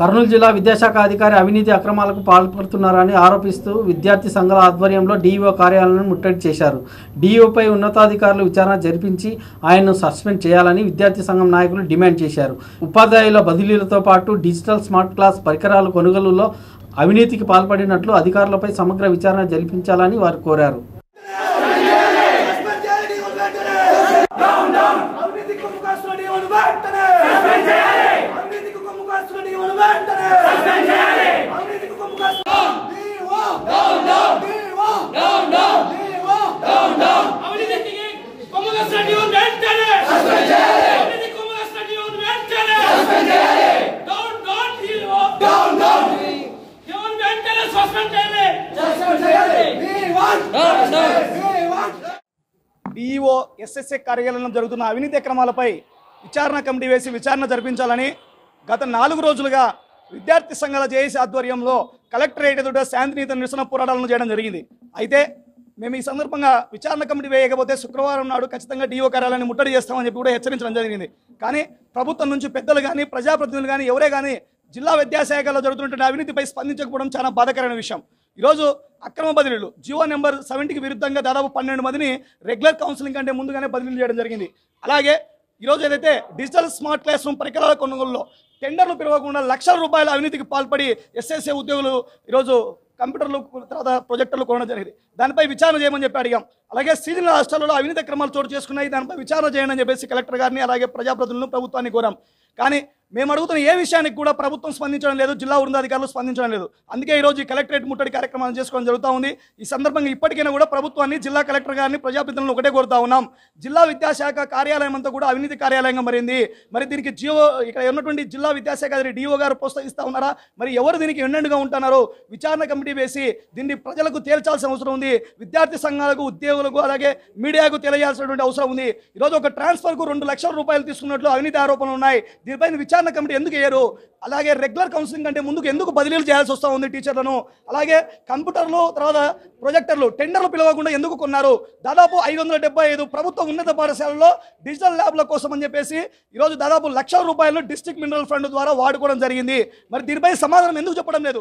కర్నూలు జిల్లా విద్యాశాఖ అధికారి అవినీతి అక్రమాలకు పాల్పడుతున్నారని ఆరోపిస్తూ విద్యార్థి సంఘాల ఆధ్వర్యంలో డీఈఓ కార్యాలయాన్ని ముట్టడి చేశారు. డీఈఓపై ఉన్నతాధికారులు విచారణ జరిపించి ఆయన్ను సస్పెండ్ చేయాలని విద్యార్థి సంఘం నాయకులు డిమాండ్ చేశారు. ఉపాధ్యాయుల బదిలీలతో పాటు డిజిటల్ స్మార్ట్ క్లాస్ పరికరాల కొనుగోలులో అవినీతికి పాల్పడినట్లు అధికారులపై సమగ్ర విచారణ జరిపించాలని వారు కోరారు. అవినీతికి కొమ్ము డిఈఓ ఎస్ఎస్ఏ కార్యాలయంలో జరుగుతున్న అవినీతి అక్రమాలపై విచారణ కమిటీ వేసి విచారణ జరిపించాలని గత నాలుగు రోజులుగా విద్యార్థి సంఘాల జేఏసీ ఆధ్వర్యంలో కలెక్టరేట్ ఎదుట శాంతినీత నిరసన పోరాటాలను చేయడం జరిగింది. అయితే మేము ఈ సందర్భంగా విచారణ కమిటీ వేయకపోతే శుక్రవారం నాడు ఖచ్చితంగా డిఓ కార్యాలయాన్ని ముట్టడి చేస్తామని చెప్పి కూడా హెచ్చరించడం జరిగింది. కానీ ప్రభుత్వం నుంచి పెద్దలు కానీ ప్రజాప్రతినిధులు కానీ ఎవరే కానీ జిల్లా విద్యాశాఖలో జరుగుతున్నటువంటి అవినీతిపై స్పందించకపోవడం చాలా బాధాకరమైన విషయం. ఈరోజు అక్రమ బదిలీలు జియో నెంబర్ సెవెంటీకి విరుద్ధంగా దాదాపు పన్నెండు మందిని రెగ్యులర్ కౌన్సిలింగ్ కంటే ముందుగానే బదిలీలు చేయడం జరిగింది. అలాగే ఈరోజు ఏదైతే డిజిటల్ స్మార్ట్ క్లాస్ రూమ్ పరికరాల కొనుగోలులో టెండర్లు పిలవకుండా లక్షల రూపాయల అవినీతికి పాల్పడి ఎస్ఎస్ఏ ఉద్యోగులు ఈరోజు కంప్యూటర్లు తర్వాత ప్రొజెక్టర్లు కొనడం జరిగింది. దానిపై విచారణ చేయమని చెప్పి అడిగాం. అలాగే సీజనల్ హాస్టల్లో అవినీతి క్రమాలు చోటు చేసుకున్నాయి. దానిపై విచారణ చేయండి అని చెప్పేసి కలెక్టర్ గారిని అలాగే ప్రజాప్రతినిధులను ప్రభుత్వాన్ని కోరాం. కానీ మేము అడుగుతున్న ఏ విషయానికి కూడా ప్రభుత్వం స్పందించడం లేదు జిల్లా ఉన్నతాధికారులు స్పందించడం లేదు. అందుకే ఈరోజు ఈ కలెక్టరేట్ ముట్టడి కార్యక్రమాలు చేసుకోవడం జరుగుతూ ఉంది. ఈ సందర్భంగా ఇప్పటికైనా కూడా ప్రభుత్వాన్ని జిల్లా కలెక్టర్ గారిని ప్రజాప్రతినిధులను ఒకటే కోరుతా ఉన్నాం. జిల్లా విద్యాశాఖ కార్యాలయం అంతా కూడా అవినీతి కార్యాలయంగా మారింది. మరి దీనికి జియో ఇక్కడ ఉన్నటువంటి జిల్లా విద్యాశాఖ అధికారి డిఓ గారు ప్రోత్సహిస్తూ ఉన్నారా? మరి ఎవరు దీనికి ఎన్నెండుగా ఉంటున్నారో విచారణ కమిటీ వేసి దీన్ని ప్రజలకు తేల్చాల్సిన అవసరం ఉంది. విద్యార్థి సంఘాలకు ఉద్యోగులకు అలాగే మీడియాకు తెలియాల్సినటువంటి అవసరం ఉంది. ఈరోజు ఒక ట్రాన్స్ఫర్కు రెండు లక్షల రూపాయలు తీసుకున్నట్లు అవినీతి ఆరోపణలు ఉన్నాయి. దీనిపైన విచారణ కమిటీ ఎందుకు వేయరు? అలాగే రెగ్యులర్ కౌన్సిలింగ్ కంటే ముందుకు ఎందుకు బదిలీలు చేయాల్సి వస్తూ ఉంది టీచర్లను? అలాగే కంప్యూటర్లు తర్వాత ప్రొజెక్టర్లు టెండర్లు పిలవకుండా ఎందుకు కొన్నారు? దాదాపు ఐదు వందల డెబ్బై ఐదు ప్రభుత్వ ఉన్నత పాఠశాలలో డిజిటల్ ల్యాబ్ల కోసం అని చెప్పేసి ఈరోజు దాదాపు లక్షల రూపాయలు డిస్ట్రిక్ట్ మినరల్ ఫండ్ ద్వారా వాడుకోవడం జరిగింది. మరి దీనిపై సమాధానం ఎందుకు చెప్పడం లేదు?